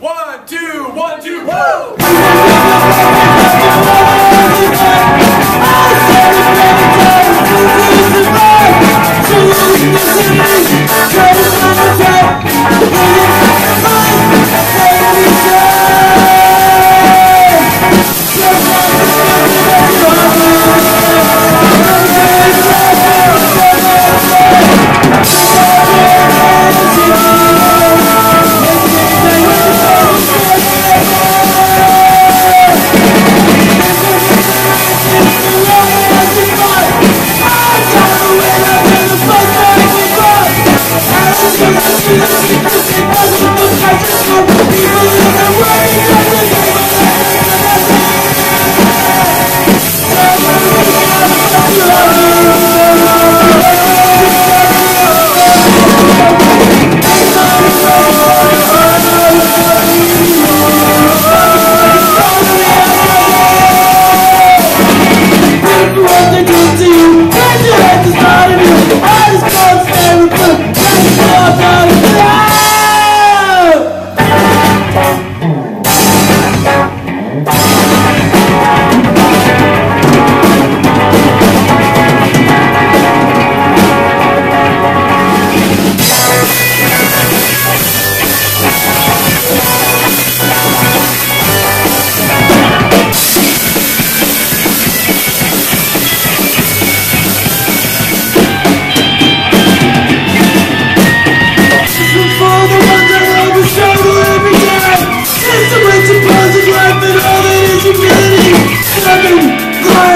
One, two, one, two, woo! I'm gonna go to be alone.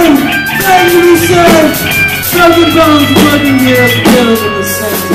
Thank you, sir. the bones, broken heroes, in the sun.